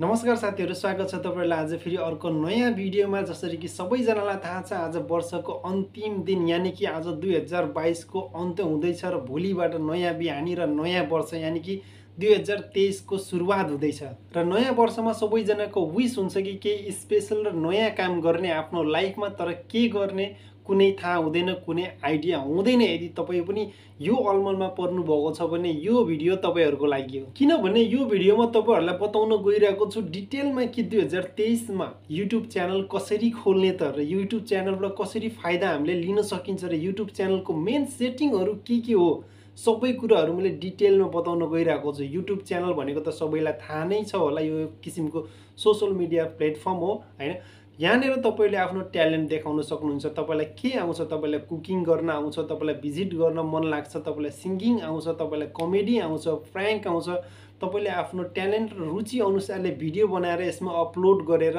नमस्कार साथीहरू स्वागत छ तपाईँहरूलाई आज फेरि अर्को नयाँ भिडियोमा जसरी कि सबैजनालाई थाहा छ आज वर्षको अन्तिम दिन यानि कि आज दुई हजार बाइसको अन्त्य हुँदैछ र भोलिबाट नयाँ बिहानी र नयाँ वर्ष यानि कि दुई हजार तेइसको सुरुवात हुँदैछ। र नयाँ वर्षमा सबैजनाको विस हुन्छ कि केही स्पेसल र नयाँ काम गर्ने आफ्नो लाइफमा तर के गर्ने कुनै थाहा हुँदैन कुनै आइडिया हुँदैन यदि तपाईँ पनि यो अलमलमा पर्नु भएको छ भने यो भिडियो तपाईँहरूको लागि हो। किनभने यो भिडियोमा तपाईँहरूलाई बताउन गइरहेको छु डिटेलमा कि दुई हजार तेइसमा युट्युब च्यानल कसरी खोल्ने त र युट्युब च्यानलबाट कसरी फाइदा हामीले लिन सकिन्छ र युट्युब च्यानलको मेन सेटिङहरू के के हो सबै कुराहरू मैले डिटेलमा बताउन गइरहेको छु। युट्युब च्यानल भनेको त सबैलाई थाहा नै छ होला यो किसिमको सोसियल मिडिया प्लेटफर्म हो होइन? यहाँनिर तपाईँले आफ्नो ट्यालेन्ट देखाउन सक्नुहुन्छ तपाईँलाई के आउँछ तपाईँलाई कुकिङ गर्न आउँछ तपाईँलाई भिजिट गर्न मन लाग्छ तपाईँलाई सिङ्गिङ आउँछ तपाईँलाई कमेडी आउँछ फ्रेङ्क आउँछ तपाईँले आफ्नो ट्यालेन्ट र रुचि अनुसारले भिडियो बनाएर यसमा अपलोड गरेर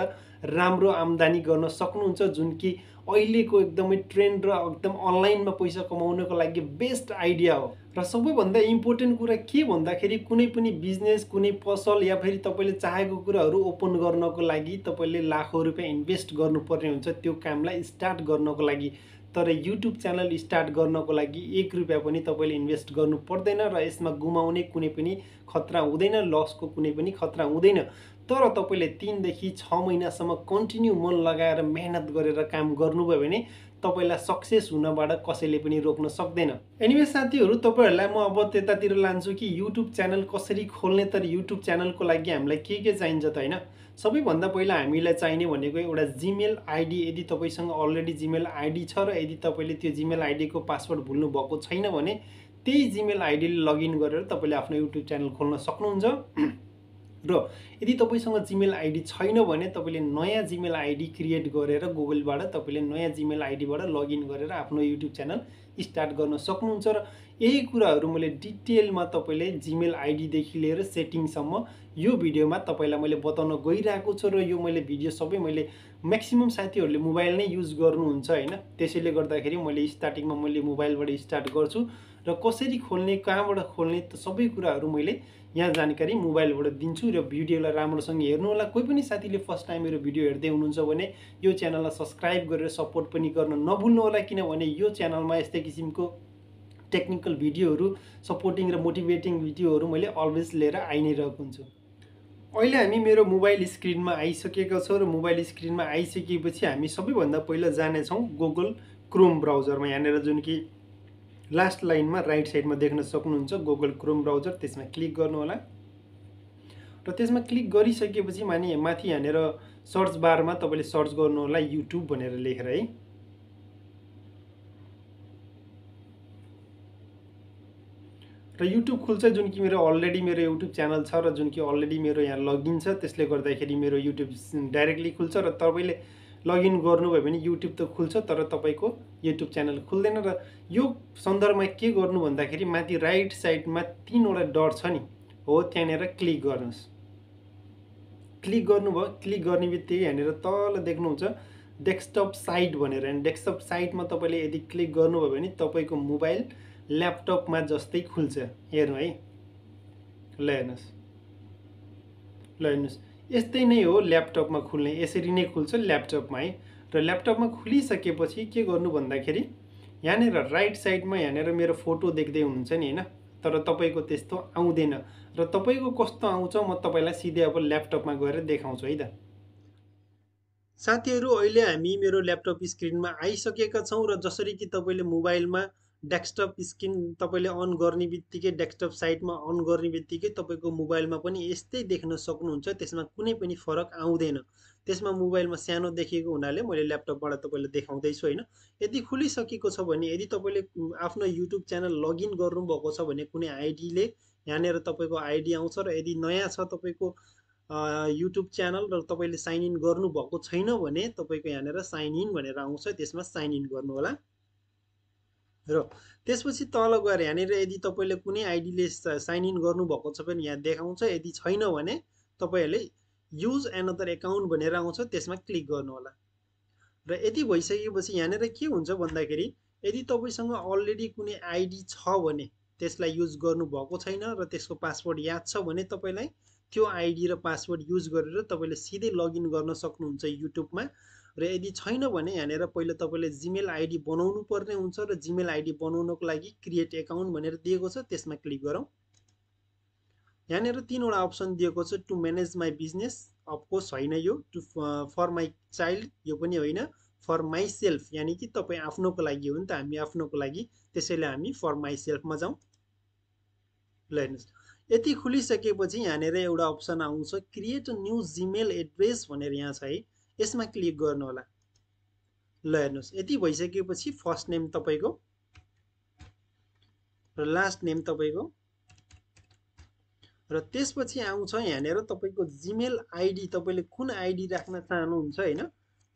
राम्रो आम्दानी गर्न सक्नुहुन्छ जुन कि अहिलेको एकदमै ट्रेन्ड र एकदम अनलाइनमा पैसा कमाउनको लागि बेस्ट आइडिया हो। र सबैभन्दा इम्पोर्टेन्ट कुरा के भन्दाखेरि कुनै पनि बिजनेस कुनै पसल या फेरि तपाईँले चाहेको कुराहरू ओपन गर्नको लागि तपाईँले लाखौँ रुपियाँ इन्भेस्ट गर्नुपर्ने हुन्छ त्यो कामलाई स्टार्ट गर्नको लागि। तर युट्युब च्यानल स्टार्ट गर्नको लागि एक रुपियाँ पनि तपाईँले इन्भेस्ट गर्नु पर्दैन र यसमा गुमाउने कुनै पनि खतरा हुँदैन लसको कुनै पनि खतरा हुँदैन। तर तपाईँले तिनदेखि छ महिनासम्म कन्टिन्यू मन लगाएर मेहनत गरेर काम गर्नुभयो भने तपाईँलाई सक्सेस हुनबाट कसैले पनि रोक्न सक्दैन। एनिवे साथीहरू तपाईँहरूलाई म अब त्यतातिर लान्छु कि युट्युब च्यानल कसरी खोल्ने तर युट्युब च्यानलको लागि हामीलाई के के चाहिन्छ त होइन? सबैभन्दा पहिला हामीलाई चाहिने भनेको एउटा जिमेल आइडी यदि तपाईँसँग अलरेडी जिमेल आइडी छ र यदि तपाईँले त्यो जिमेल आइडीको पासवर्ड भुल्नु भएको छैन भने त्यही जिमेल आइडीले लगइन गरेर तपाईँले आफ्नो युट्युब च्यानल खोल्न सक्नुहुन्छ। र यदि तपाईँसँग जिमेल आइडी छैन भने तपाईँले नयाँ जिमेल आइडी क्रिएट गरेर गुगलबाट तपाईँले नयाँ जिमेल आइडीबाट लगइन गरेर आफ्नो युट्युब च्यानल स्टार्ट गर्न सक्नुहुन्छ र यही कुराहरू मैले डिटेलमा तपाईँले जिमेल आइडीदेखि लिएर सेटिङसम्म यो भिडियोमा तपाईँलाई मैले बताउन गइरहेको छु र यो मैले भिडियो सबै मैले म्याक्सिमम् साथीहरूले मोबाइल नै युज गर्नुहुन्छ होइन। त्यसैले गर्दाखेरि मैले स्टार्टिङमा मैले मोबाइलबाट स्टार्ट गर्छु र कसरी खोल्ने कहाँबाट खोल्ने त सबै कुराहरू मैले यहाँ जानकारी मोबाइलबाट दिन्छु र भिडियोलाई राम्रोसँग हेर्नु होला। कोही पनि साथीले फर्स्ट टाइम मेरो भिडियो हेर्दै हुनुहुन्छ भने यो च्यानललाई सब्सक्राइब गरेर सपोर्ट पनि गर्न नभुल्नु होला किनभने यो च्यानलमा यस्तै किसिमको टेक्निकल भिडियोहरू सपोर्टिङ र मोटिभेटिङ भिडियोहरू मैले अलवेज लिएर आइ नै रहेको हुन्छु। अहिले हामी मेरो मोबाइल स्क्रिनमा आइसकेका छौँ र मोबाइल स्क्रिनमा आइसकेपछि हामी सबैभन्दा पहिला जानेछौँ गुगल क्रोम ब्राउजरमा यहाँनिर जुन कि लास्ट लाइनमा राइट साइडमा देख्न सक्नुहुन्छ गुगल क्रोम ब्राउजर त्यसमा क्लिक गर्नु होला र त्यसमा क्लिक गरिसकेपछि मानि माथि यहाँनिर सर्च बारमा तपाईँले सर्च गर्नु होला युट्युब भनेर लेखेर है। र युट्युब खुल्छ जुन कि मेरो अलरेडी मेरो युट्युब च्यानल छ र जुन कि अलरेडी मेरो यहाँ लगइन छ त्यसले गर्दाखेरि मेरो युट्युब डाइरेक्टली खुल्छ र तपाईँले लगइन गर्नुभयो भने युट्युब त खुल्छ तर तपाईँको युट्युब च्यानल खुल्दैन र यो सन्दर्भमा के गर्नु भन्दाखेरि माथि राइट साइडमा तिनवटा डट छ नि। हो त्यहाँनिर क्लिक गर्नुहोस्। क्लिक गर्नुभयो क्लिक गर्ने बित्तिकै यहाँनिर तल देख्नुहुन्छ डेस्कटप साइट भनेर। डेस्कटप साइटमा तपाईँले यदि क्लिक गर्नुभयो भने तपाईँको मोबाइल ल्यापटपमा जस्तै खुल्छ। हेर्नु है। ल हेर्नुहोस्। ल हेर्नुहोस्। यस्तै नै हो ल्यापटपमा खुल्ने। यसरी नै खुल्छ ल्यापटपमा है। र ल्यापटपमा खुलिसकेपछि के गर्नु भन्दाखेरि यहाँनिर राइट साइडमा यहाँनिर मेरो फोटो देख्दै हुनुहुन्छ नि होइन। तर तपाईँको त्यस्तो आउँदैन। र तपाईँको कस्तो आउँछ म तपाईँलाई सिधै अब ल्यापटपमा गएर देखाउँछु है त। साथीहरू अहिले हामी मेरो ल्यापटप स्क्रिनमा आइसकेका छौँ र जसरी कि तपाईँले मोबाइलमा डेस्कटप स्क्रिन तपाईँले अन गर्ने बित्तिकै डेस्कटप साइटमा अन गर्ने बित्तिकै तपाईँको मोबाइलमा पनि यस्तै देख्न सक्नुहुन्छ। त्यसमा कुनै पनि फरक आउँदैन। त्यसमा मोबाइलमा सानो देखेको हुनाले मैले ल्यापटपबाट तपाईँलाई देखाउँदैछु होइन। यदि खुलिसकेको छ भने यदि तपाईँले आफ्नो युट्युब च्यानल लगइन गर्नुभएको छ भने कुनै आइडीले यहाँनिर तपाईँको आइडी आउँछ र यदि नयाँ छ तपाईँको युट्युब च्यानल र तपाईँले साइन इन गर्नुभएको छैन भने तपाईँको यहाँनिर साइन इन भनेर आउँछ। त्यसमा साइन इन गर्नु होला र त्यसपछि तल गएर यहाँनिर यदि तपाईँले कुनै आइडीले साइन इन गर्नुभएको छ भने यहाँ देखाउँछ यदि छैन भने तपाईँहरूले युज एनदर एकाउन्ट भनेर आउँछ त्यसमा क्लिक गर्नु होला र यति भइसकेपछि यहाँनिर के हुन्छ भन्दाखेरि यदि तपाईँसँग अलरेडी कुनै आइडी छ भने त्यसलाई युज गर्नुभएको छैन र त्यसको पासवर्ड याद छ भने तपाईँलाई त्यो आइडी र पासवर्ड युज गरेर तपाईँले सिधै लगइन गर्न सक्नुहुन्छ युट्युबमा र यदि छैन भने यहाँनिर पहिला तपाईँले जिमेल आइडी बनाउनु पर्ने हुन्छ र जिमेल आइडी बनाउनको लागि क्रिएट एकाउन्ट भनेर दिएको छ त्यसमा क्लिक गरौँ। यहाँनिर तिनवटा अप्सन दिएको छ to manage my business of course होइन यो टु फर माई चाइल्ड यो पनि होइन। फर माई सेल्फ यानि कि तपाईँ आफ्नोको लागि हो नि त हामी आफ्नोको लागि त्यसैले हामी फर माई सेल्फमा जाउँ। ल हेर्नुहोस् यति खुलिसकेपछि यहाँनिर एउटा अप्सन आउँछ क्रिएट न्यू जिमेल एड्रेस भनेर यहाँ छ है। यसमा क्लिक गर्नु होला। ल हेर्नुहोस् यति भइसकेपछि फर्स्ट नेम तपाईँको र लास्ट नेम तपाईँको र त्यसपछि आउँछ यहाँनिर तपाईँको जिमेल आइडी तपाईँले कुन आइडी राख्न चाहनुहुन्छ होइन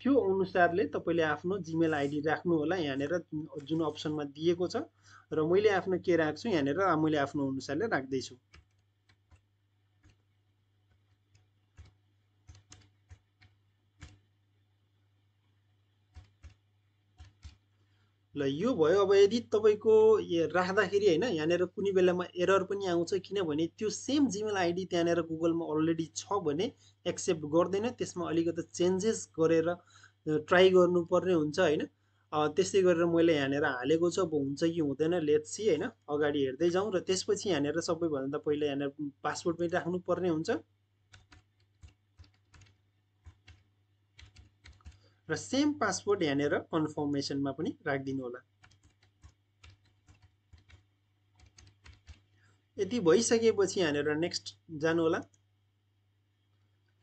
त्यो अनुसारले तपाईँले आफ्नो जिमेल आइडी राख्नु होला यहाँनिर जुन अप्सनमा दिएको छ र मैले आफ्नो के राख्छु यहाँनिर मैले आफ्नो अनुसारले राख्दैछु। ल यो भयो अब यदि तपाईँको राख्दाखेरि होइन यहाँनिर कुनै बेलामा एरर पनि आउँछ किनभने त्यो सेम जिमेल आइडी त्यहाँनिर गुगलमा अलरेडी छ भने एक्सेप्ट गर्दैन। त्यसमा अलिकति चेन्जेस गरेर ट्राई गर्नुपर्ने हुन्छ होइन। त्यसै गरेर मैले यहाँनिर हालेको छु अब हुन्छ कि हुँदैन लेट्सी होइन। अगाडि हेर्दै जाउँ र त्यसपछि यहाँनिर सबैभन्दा पहिला यहाँनिर पासवर्ड पनि राख्नुपर्ने हुन्छ। र सेम पासवर्ड यहाँनिर कन्फर्मेसनमा पनि राखिदिनु होला। यति भइसकेपछि यहाँनिर नेक्स्ट जानु होला।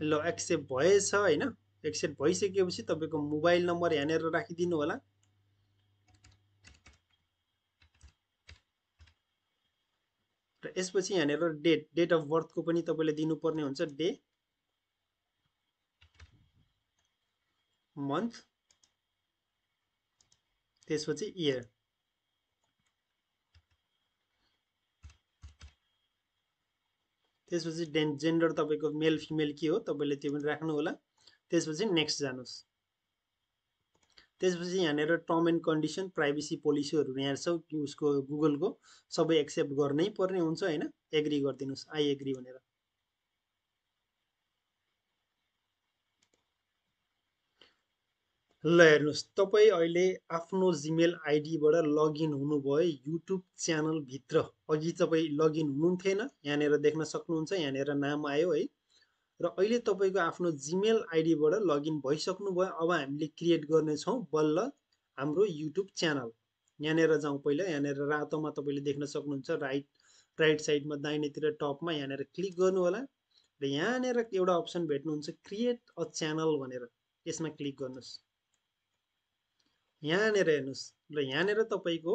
ल एक्सेप्ट भएछ होइन? एक्सेप्ट भइसकेपछि तपाईँको मोबाइल नम्बर यहाँनिर राखिदिनु होला। र यसपछि यहाँनिर डेट डेट अफ बर्थको पनि तपाईँले दिनुपर्ने हुन्छ। डे मन्थ त्यसपछि इयर त्यसपछि डेन जेन्डर तपाईँको मेल फिमेल के हो तपाईँले त्यो पनि राख्नु होला त्यसपछि नेक्स्ट जानुहोस्। त्यसपछि यहाँनिर टर्म एन्ड कन्डिसन प्राइभेसी पोलिसीहरू यहाँ छ उसको गुगलको सबै एक्सेप्ट गर्नै पर्ने हुन्छ होइन? एग्री गरिदिनुहोस् आई एग्री भनेर। ल हेर्नुहोस् तपाईँ अहिले आफ्नो जिमेल आइडीबाट लगइन हुनुभयो युट्युब च्यानलभित्र अघि तपाईँ लगइन हुनुहुन्थेन यहाँनिर देख्न सक्नुहुन्छ यहाँनिर नाम आयो है। र अहिले तपाईँको आफ्नो जिमेल आइडीबाट लगइन भइसक्नुभयो अब हामीले क्रिएट गर्नेछौँ बल्ल हाम्रो युट्युब च्यानल। यहाँनिर जाउँ पहिला यहाँनिर रातोमा तपाईँले देख्न सक्नुहुन्छ राइट राइट साइडमा दाहिनेतिर टपमा यहाँनिर क्लिक गर्नु होला र यहाँनिर एउटा अप्सन भेट्नुहुन्छ क्रिएट अ च्यानल भनेर। यसमा क्लिक गर्नुहोस्। यहाँनिर हेर्नुहोस् ल यहाँनिर तपाईँको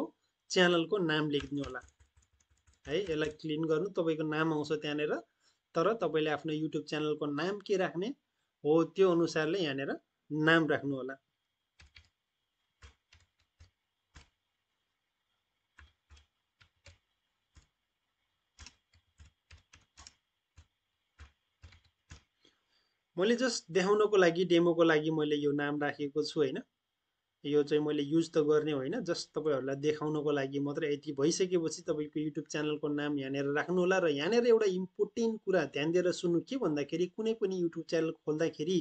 च्यानलको नाम लेखिदिनु होला। है यसलाई क्लिन गर्नु तपाईँको नाम आउँछ त्यहाँनिर तर तपाईँले आफ्नो युट्युब च्यानलको नाम के राख्ने हो त्यो अनुसारले यहाँनिर नाम राख्नु होला। मैले जस्ट देखाउनको लागि डेमोको लागि मैले यो नाम राखेको छु होइन? यो चाहिँ मैले युज त गर्ने होइन जस्ट तपाईँहरूलाई देखाउनको लागि मात्रै यति भइसकेपछि तपाईँको युट्युब च्यानलको नाम यहाँनिर राख्नु होला र यहाँनिर एउटा इम्पोर्टेन्ट कुरा ध्यान दिएर सुन्नु के भन्दाखेरि कुनै पनि युट्युब च्यानल खोल्दाखेरि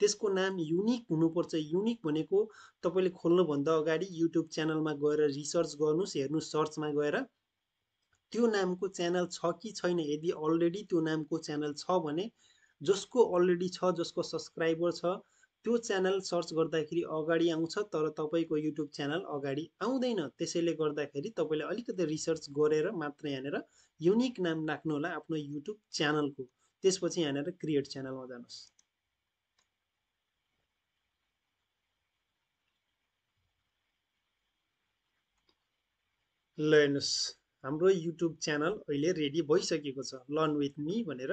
त्यसको नाम युनिक हुनुपर्छ। युनिक भनेको तपाईँले खोल्नुभन्दा अगाडि युट्युब च्यानलमा गएर रिसर्च गर्नुहोस् हेर्नुहोस् सर्चमा गएर त्यो नामको च्यानल छ कि छैन यदि अलरेडी त्यो नामको च्यानल छ भने जसको अलरेडी छ जसको सब्सक्राइबर छ त्यो च्यानल सर्च गर्दाखेरि अगाडि आउँछ तर तपाईँको युट्युब च्यानल अगाडि आउँदैन। त्यसैले गर्दाखेरि तपाईँले अलिकति रिसर्च गरेर मात्र यहाँनिर युनिक नाम राख्नु होला आफ्नो युट्युब च्यानलको। त्यसपछि यहाँनिर क्रिएट च्यानलमा जानुहोस्। ल हेर्नुहोस्। हाम्रो युट्युब च्यानल अहिले रेडी भइसकेको छ। लर्न विथ मी भनेर।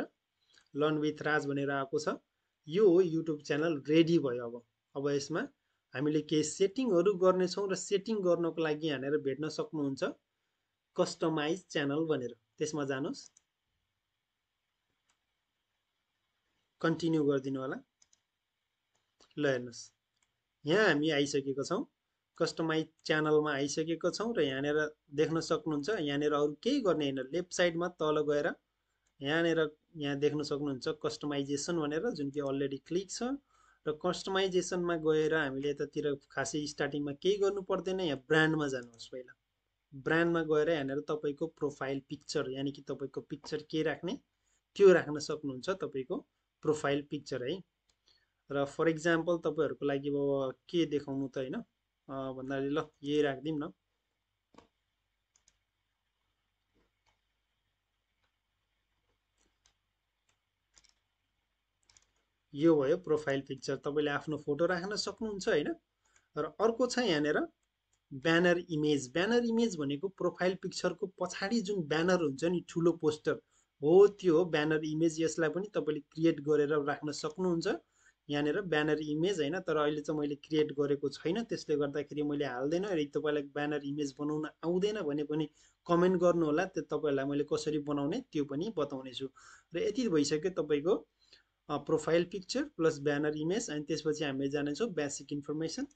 लर्न विथ राज भनेर आएको छ। यो हो युट्युब च्यानल रेडी भयो अब। अब यसमा हामीले केही सेटिङहरू गर्नेछौँ र सेटिङ गर्नको लागि यहाँनिर भेट्न सक्नुहुन्छ कस्टमाइज च्यानल भनेर। त्यसमा जानुहोस्। कन्टिन्यू गरिदिनु होला। ल हेर्नुहोस्। यहाँ हामी आइसकेको छौँ। कस्टमाइज च्यानलमा आइसकेको छौँ र यहाँनिर देख्न सक्नुहुन्छ। यहाँनिर अरू केही गर्ने होइन। लेफ्ट साइडमा तल गएर यहाँनिर यहाँ देख्न सक्नुहुन्छ कस्टमाइजेसन भनेर जुन कि अलरेडी क्लिक छ। र कस्टमाइजेसनमा गएर हामीले यतातिर खासै स्टार्टिङमा केही गर्नु पर्दैन यहाँ ब्रान्डमा जानुहोस् पहिला। ब्रान्डमा गएर यहाँनिर तपाईँको प्रोफाइल पिक्चर यानि कि तपाईँको पिक्चर के राख्ने त्यो राख्न सक्नुहुन्छ तपाईँको प्रोफाइल पिक्चर है। र फर इक्जाम्पल तपाईँहरूको लागि अब के देखाउनु त होइन? भन्दाखेरि ल यही राखिदिउँ न। यो भयो प्रोफाइल पिक्चर तपाईँले आफ्नो फोटो राख्न सक्नुहुन्छ होइन? र अर्को छ यहाँनिर ब्यानर इमेज ब्यानर इमेज भनेको प्रोफाइल पिक्चरको पछाडि जुन ब्यानर हुन्छ नि ठुलो पोस्टर हो त्यो हो ब्यानर इमेज यसलाई पनि तपाईँले क्रिएट गरेर राख्न सक्नुहुन्छ। यहाँनिर ब्यानर इमेज होइन? तर अहिले चाहिँ मैले क्रिएट गरेको छैन त्यसले गर्दाखेरि मैले हाल्दैन। र तपाईँलाई ब्यानर इमेज बनाउन आउँदैन भने पनि कमेन्ट गर्नुहोला त्यो तपाईँहरूलाई मैले कसरी बनाउने त्यो पनि बताउने छु र यति भइसक्यो तपाईँको profile picture plus banner image अनि त्यसपछि हामीले जानेछौँ बेसिक इन्फर्मेसन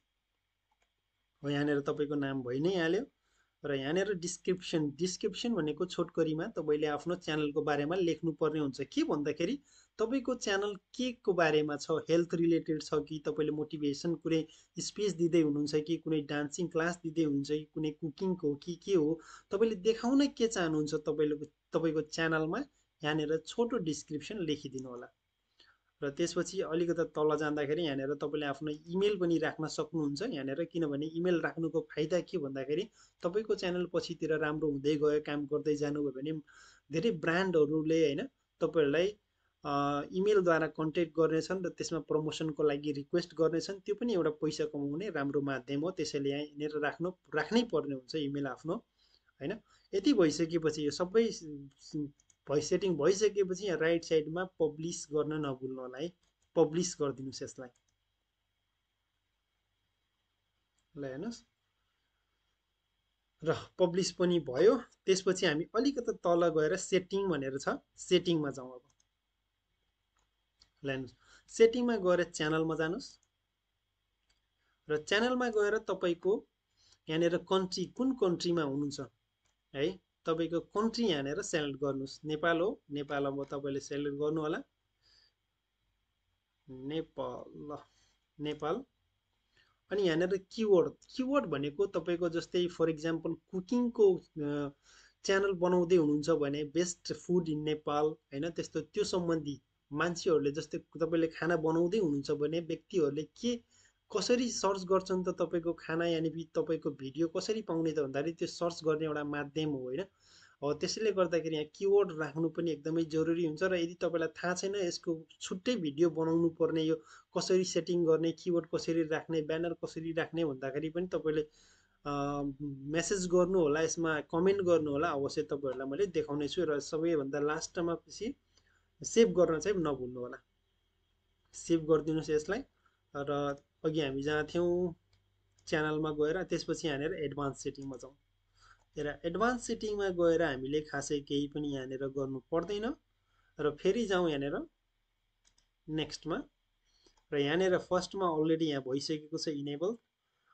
हो यहाँनिर तपाईँको नाम भइ नै हाल्यो र यहाँनिर डिस्क्रिप्सन डिस्क्रिप्सन भनेको छोटकरीमा तपाईँले आफ्नो च्यानलको बारेमा लेख्नुपर्ने हुन्छ। के भन्दाखेरि तपाईँको च्यानल के को बारेमा छ हेल्थ रिलेटेड छ कि तपाईँले मोटिभेसन कुनै स्पेस दिँदै हुनुहुन्छ कि कुनै डान्सिङ क्लास दिँदै हुनुहुन्छ कि कुनै कुकिङको कि के हो? तपाईँले देखाउन के चाहनुहुन्छ तपाईँले तपाईँको च्यानलमा यहाँनिर छोटो डिस्क्रिप्सन लेखिदिनु होला। र त्यसपछि अलिकति तल जाँदाखेरि यहाँनिर तपाईँले आफ्नो इमेल पनि राख्न सक्नुहुन्छ यहाँनिर किनभने इमेल राख्नुको फाइदा के भन्दाखेरि तपाईँको च्यानल पछितिर राम्रो हुँदै गयो काम गर्दै जानुभयो भने धेरै ब्रान्डहरूले होइन तपाईँहरूलाई इमेलद्वारा कन्ट्याक्ट गर्नेछन् र त्यसमा प्रमोसनको लागि रिक्वेस्ट गर्नेछन्। त्यो पनि एउटा पैसा कमाउने राम्रो माध्यम हो। त्यसैले यहाँनिर राख्नु राख्नै पर्ने हुन्छ इमेल आफ्नो होइन? यति भइसकेपछि यो सबै भइ सेटिङ भइसकेपछि यहाँ राइट साइडमा पब्लिस गर्न नभुल्नु होला है। पब्लिस गरिदिनुहोस् यसलाई। ल हेर्नुहोस्। र पब्लिस पनि भयो। त्यसपछि हामी अलिकति तल गएर सेटिङ भनेर छ सेटिङमा जाउँ अब। ल हेर्नुहोस्। सेटिङमा गएर च्यानलमा जानुहोस्। र च्यानलमा गएर तपाईँको यहाँनिर कन्ट्री कुन कन्ट्रीमा हुनुहुन्छ है? तपाईँको कन्ट्री यहाँनिर सेलेक्ट गर्नुहोस्। नेपाल हो। नेपाल अब तपाईँले सेलेक्ट गर्नु होला नेपाल नेपाल। अनि यहाँनिर किवर्ड किवर्ड भनेको तपाईँको जस्तै फर इक्जाम्पल कुकिङको च्यानल बनाउँदै हुनुहुन्छ भने बेस्ट फुड इन नेपाल होइन? त्यस्तो त्यो सम्बन्धी मान्छेहरूले जस्तै तपाईँले खाना बनाउँदै हुनुहुन्छ भने व्यक्तिहरूले के कसरी सर्च गर्छन् त तपाईँको खाना यानि तपाईँको भिडियो कसरी पाउने त भन्दाखेरि त्यो सर्च गर्ने एउटा माध्यम हो होइन? हो त्यसैले गर्दाखेरि यहाँ किवर्ड राख्नु पनि एकदमै जरुरी हुन्छ र यदि तपाईँलाई थाहा छैन यसको छुट्टै भिडियो बनाउनु पर्ने यो कसरी सेटिङ गर्ने किवर्ड कसरी राख्ने ब्यानर कसरी राख्ने भन्दाखेरि पनि तपाईँले मेसेज गर्नु होला यसमा कमेन्ट गर्नु होला अवश्य तपाईँहरूलाई मैले देखाउने छु र सबैभन्दा लास्टमा पछि सेभ गर्न चाहिँ नभुल्नु होला। सेभ गरिदिनुहोस् यसलाई। र अघि हामी जहाँ थियौँ च्यानलमा गएर त्यसपछि यहाँनिर एडभान्स सेटिङमा जाउँ। र एडभान्स सेटिङमा गएर हामीले खासै केही पनि यहाँनिर गर्नु पर्दैन र फेरि जाउँ यहाँनिर नेक्स्टमा र यहाँनिर फर्स्टमा अलरेडी यहाँ भइसकेको छ इनेबल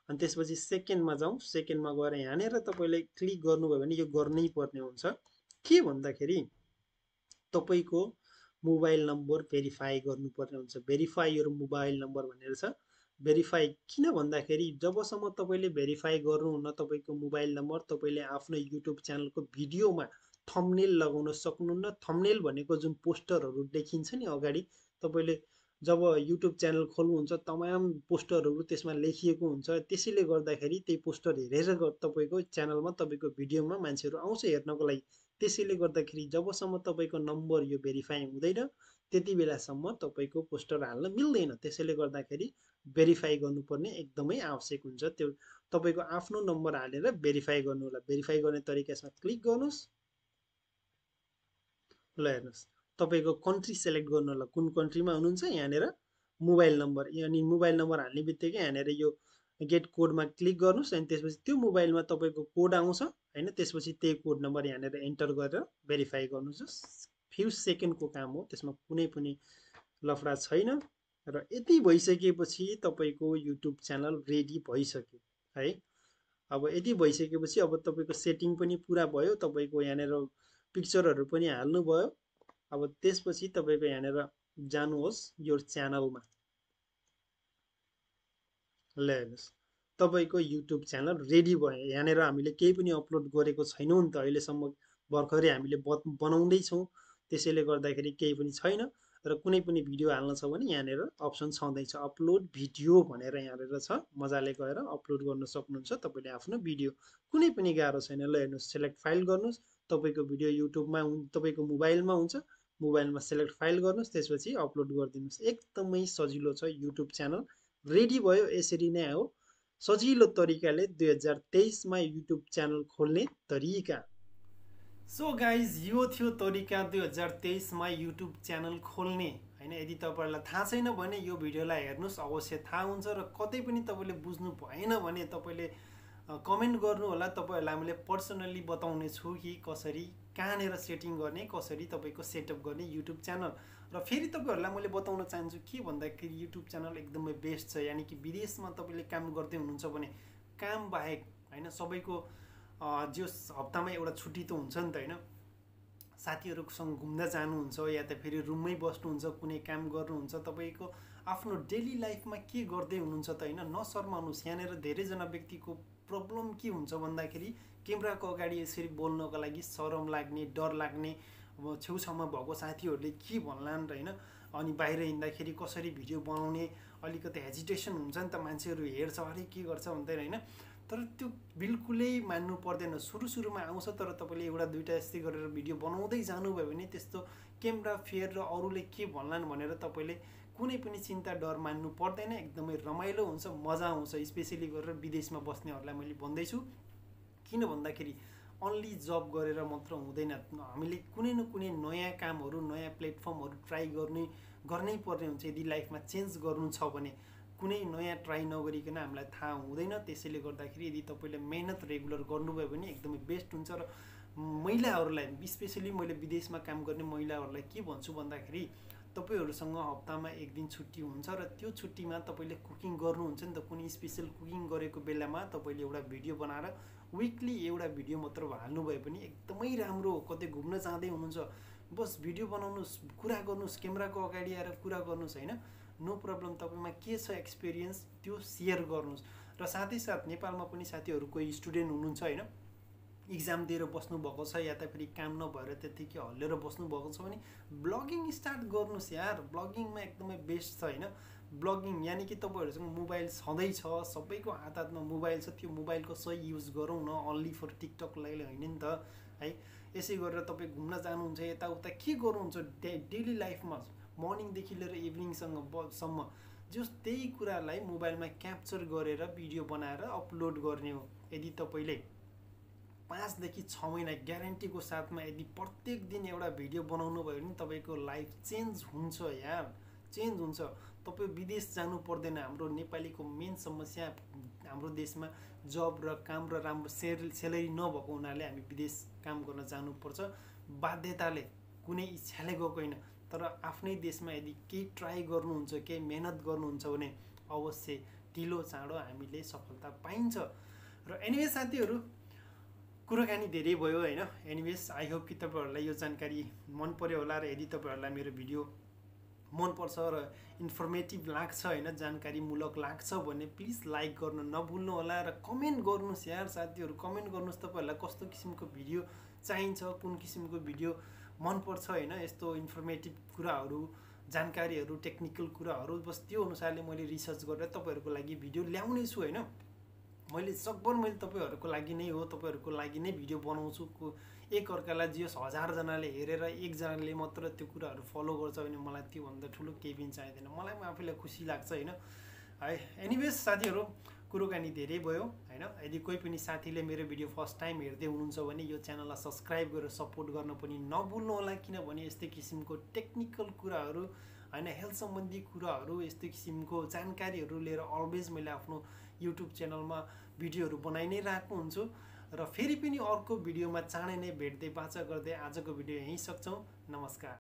अनि त्यसपछि सेकेन्डमा जाउँ। सेकेन्डमा गएर यहाँनिर तपाईँले क्लिक गर्नुभयो भने यो गर्नै पर्ने हुन्छ। के भन्दाखेरि तपाईँको मोबाइल नम्बर भेरिफाई गर्नुपर्ने हुन्छ। भेरिफाई यो मोबाइल नम्बर भनेर छ। भेरिफाई किन भन्दाखेरि जबसम्म तपाईँले भेरिफाई गर्नुहुन्न तपाईँको मोबाइल नम्बर तपाईँले आफ्नो युट्युब च्यानलको भिडियोमा थम्नेल लगाउन सक्नुहुन्न। थम्नेल भनेको जुन पोस्टरहरू देखिन्छ नि अगाडि तपाईँले जब युट्युब च्यानल खोल्नुहुन्छ तमाम पोस्टरहरू त्यसमा लेखिएको हुन्छ। त्यसैले गर्दाखेरि त्यही पोस्टर हेरेर तपाईँको च्यानलमा तपाईँको भिडियोमा मान्छेहरू आउँछ हेर्नको लागि। त्यसैले गर्दाखेरि जबसम्म तपाईँको नम्बर यो भेरिफाई हुँदैन त्यति बेलासम्म तपाईँको पोस्टर हाल्न मिल्दैन। त्यसैले गर्दाखेरि भेरिफाई गर्नुपर्ने एकदमै आवश्यक हुन्छ। त्यो तपाईँको आफ्नो नम्बर हालेर भेरिफाई गर्नु होला। भेरिफाई गर्ने तरिका यसमा क्लिक गर्नुहोस्। ल हेर्नुहोस्। तपाईँको कन्ट्री सेलेक्ट गर्नु होला। कुन कन्ट्रीमा हुनुहुन्छ? यहाँनिर मोबाइल नम्बर। अनि मोबाइल नम्बर हाल्ने बित्तिकै यहाँनिर यो गेट कोडमा क्लिक गर्नुहोस्। अनि त्यसपछि त्यो मोबाइलमा तपाईँको कोड आउँछ। होइन? त्यसपछि त्यही कोड नम्बर यहाँनिर एन्टर गरेर भेरिफाई गर्नुहोस्। फ्यु सेकेन्डको काम हो त्यसमा कुनै पनि लफडा छैन। र यति भइसकेपछि तपाईँको युट्युब च्यानल रेडी भइसक्यो है? अब यति भइसकेपछि अब तपाईँको सेटिङ पनि पुरा भयो तपाईँको यहाँनिर पिक्चरहरू पनि हाल्नुभयो। अब त्यसपछि तपाईँको यहाँनिर जानुहोस् यो च्यानलमा ल हेर्नुहोस्। तपाईँको युट्युब च्यानल रेडी भयो यहाँनिर हामीले केही पनि अपलोड गरेको छैनौँ नि त अहिलेसम्म भर्खरै हामीले बनाउँदैछौँ। त्यसैले गर्दाखेरि केही पनि छैन र कुनै पनि भिडियो हाल्न छ भने यहाँनिर अप्सन छँदैछ अपलोड भिडियो भनेर यहाँनिर छ। मजाले गएर अपलोड गर्न सक्नुहुन्छ तपाईँले आफ्नो भिडियो। कुनै पनि गाह्रो छैन ल हेर्नुहोस् सेलेक्ट फाइल गर्नुहोस्। तपाईँको भिडियो युट्युबमा तपाईँको मोबाइलमा हुन्छ। मोबाइलमा सेलेक्ट फाइल गर्नुहोस् त्यसपछि अपलोड गरिदिनुहोस्। एकदमै सजिलो छ युट्युब च्यानल। रेडी भयो यसरी नै हो। सजिलो तरिकाले दुई हजार तेइसमा युट्युब च्यानल खोल्ने तरिका। सो गाइज यो थियो तरिका दुई हजार तेइसमा युट्युब च्यानल खोल्ने। होइन यदि तपाईँहरूलाई थाहा छैन भने यो भिडियोलाई हेर्नुहोस् अवश्य थाहा हुन्छ र कतै पनि तपाईँले बुझ्नु भएन भने तपाईँले कमेन्ट गर्नु होला तपाईँहरूलाई हामीले पर्सनल्ली बताउने छु कि कसरी कहाँनिर सेटिङ गर्ने कसरी तपाईँको सेटअप गर्ने युट्युब च्यानल? र फेरि तपाईँहरूलाई मैले बताउन चाहन्छु के भन्दाखेरि युट्युब च्यानल एकदमै बेस्ट छ। यानि कि विदेशमा तपाईँले काम गर्दै हुनुहुन्छ भने काम बाहेक होइन सबैको जो हप्तामा एउटा छुट्टी त हुन्छ नि त होइन? साथीहरूसँग घुम्न जानुहुन्छ या त फेरि रुममै बस्नुहुन्छ कुनै काम गर्नुहुन्छ तपाईँको आफ्नो डेली लाइफमा के गर्दै हुनुहुन्छ त होइन? नशर्माउनुहोस् यहाँनिर धेरैजना व्यक्तिको प्रब्लम के हुन्छ भन्दाखेरि क्यामेराको अगाडि यसरी बोल्नको लागि सरम लाग्ने डर लाग्ने अब छेउछाउमा भएको साथीहरूले के भन्लान् र होइन? अनि बाहिर हिँड्दाखेरि कसरी भिडियो बनाउने अलिकति हेजिटेसन हुन्छ नि त मान्छेहरू हेर्छ अरे के गर्छ भन्दैन होइन? तर त्यो बिल्कुलै मान्नु पर्दैन। सुरु सुरुमा आउँछ तर तपाईँले एउटा दुइटा यस्तै गरेर भिडियो बनाउँदै जानुभयो भने त्यस्तो क्यामेरा फेयर र अरूले के भन्लान् भनेर तपाईँले कुनै पनि चिन्ता डर मान्नु पर्दैन। एकदमै रमाइलो हुन्छ मजा आउँछ। स्पेसली गरेर विदेशमा बस्नेहरूलाई मैले भन्दैछु। किन भन्दाखेरि अन्ली जब गरेर मात्र हुँदैन। हामीले कुनै न कुनै नयाँ कामहरू नयाँ प्लेटफर्महरू ट्राई गर्ने गर्नै पर्ने हुन्छ। यदि लाइफमा चेन्ज गर्नु छ भने कुनै नयाँ ट्राई नगरिकन हामीलाई थाहा हुँदैन। त्यसैले गर्दाखेरि यदि तपाईँले मेहनत रेगुलर गर्नुभयो भने एकदमै बेस्ट हुन्छ र महिलाहरूलाई स्पेसली मैले विदेशमा काम गर्ने महिलाहरूलाई के भन्छु भन्दाखेरि तपाईँहरूसँग हप्तामा एक दिन छुट्टी हुन्छ र त्यो छुट्टीमा तपाईँले कुकिङ गर्नुहुन्छ नि त। कुनै स्पेसल कुकिङ गरेको बेलामा तपाईँले एउटा भिडियो बनाएर विकली एउटा भिडियो मात्र हाल्नुभयो भने एकदमै राम्रो कतै घुम्न जाँदै हुनुहुन्छ बस भिडियो बनाउनुहोस् कुरा गर्नुहोस् क्यामेराको अगाडि आएर कुरा गर्नुहोस् होइन? नो प्रब्लम तपाईँमा के छ एक्सपिरियन्स त्यो सेयर गर्नुहोस्। र साथै साथ नेपालमा पनि साथीहरू कोही स्टुडेन्ट हुनुहुन्छ होइन? इक्जाम दिएर बस्नुभएको छ या त फेरि काम नभएर त्यत्तिकै हल्लेर बस्नुभएको छ भने ब्लगिङ स्टार्ट गर्नुहोस् यार। ब्लगिङमा एकदमै बेस्ट छ होइन? ब्लगिङ यानि कि तपाईँहरूसँग मोबाइल छँदैछ सबैको हात हातमा मोबाइल छ त्यो मोबाइलको सही युज गरौँ न अन्ली फर टिकटकलाई होइन नि त है? यसै गरेर तपाईँ घुम्न जानुहुन्छ यताउता के गर्नुहुन्छ डे डेली लाइफमा मर्निङदेखि लिएर इभिनिङसँग सम्म जस त्यही कुरालाई मोबाइलमा क्याप्चर गरेर भिडियो बनाएर अपलोड गर्ने हो। यदि तपाईँले पाँचदेखि छ महिना ग्यारेन्टीको साथमा यदि प्रत्येक दिन एउटा भिडियो बनाउनु भयो भने तपाईँको लाइफ चेन्ज हुन्छ यार। चेन्ज हुन्छ। तपाईँ विदेश जानु पर्दैन। हाम्रो नेपालीको मेन समस्या हाम्रो देशमा जब र काम र राम्रो सेल सेलेरी नभएको हुनाले हामी विदेश काम गर्न जानुपर्छ। बाध्यताले कुनै इच्छाले गएको होइन। तर आफ्नै देशमा यदि केही ट्राई गर्नुहुन्छ केही मेहनत गर्नुहुन्छ भने अवश्य ढिलो चाँडो हामीले सफलता पाइन्छ। र एनिवेज साथीहरू कुराकानी धेरै भयो होइन। एनिवेज आई होप कि तपाईँहरूलाई यो जानकारी मन पऱ्यो होला र यदि तपाईँहरूलाई मेरो भिडियो मनपर्छ र इन्फर्मेटिभ लाग्छ होइन जानकारीमूलक लाग्छ भने प्लिज लाइक गर्नु नभुल्नु होला र कमेन्ट गर्नुहोस् यार साथीहरू कमेन्ट गर्नुहोस् तपाईँहरूलाई कस्तो किसिमको भिडियो चाहिन्छ कुन किसिमको भिडियो मनपर्छ होइन यस्तो इन्फर्मेटिभ कुराहरू जानकारीहरू टेक्निकल कुराहरू बस त्यो अनुसारले मैले रिसर्च गरेर तपाईँहरूको लागि भिडियो ल्याउने छु होइन। मैले सकभर मैले तपाईँहरूको लागि नै हो तपाईँहरूको लागि नै भिडियो बनाउँछु। एकअर्कालाई जे हजारजनाले हेरेर एकजनाले मात्र त्यो कुराहरू फलो गर्छ भने मलाई त्योभन्दा ठुलो केही पनि चाहिँदैन। मलाई पनि आफैलाई खुसी लाग्छ होइन? है एनिवेज साथीहरू कुरोकानी धेरै भयो होइन? यदि कोही पनि साथीले मेरो भिडियो फर्स्ट टाइम हेर्दै हुनुहुन्छ भने यो च्यानललाई सब्सक्राइब गरेर सपोर्ट गर्न पनि नभुल्नु होला किनभने यस्तै किसिमको टेक्निकल कुराहरू होइन? हेल्थ सम्बन्धी कुराहरू यस्तो किसिमको जानकारीहरू लिएर अलवेज मैले आफ्नो युट्युब च्यानलमा भिडियोहरू बनाइ नै रहेको हुन्छु। र फेरि पनि अर्को भिडियोमा चाँडै नै भेट्दै बाचा गर्दै आजको भिडियो यहीँ सक्छौँ। नमस्कार।